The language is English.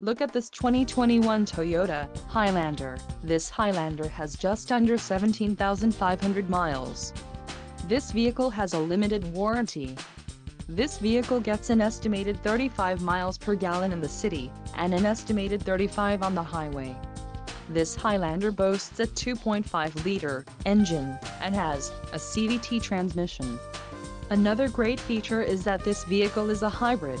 Look at this 2021 Toyota Highlander. This Highlander has just under 17,500 miles. This vehicle has a limited warranty. This vehicle gets an estimated 35 miles per gallon in the city, and an estimated 35 on the highway. This Highlander boasts a 2.5-liter engine, and has a CVT transmission. Another great feature is that this vehicle is a hybrid,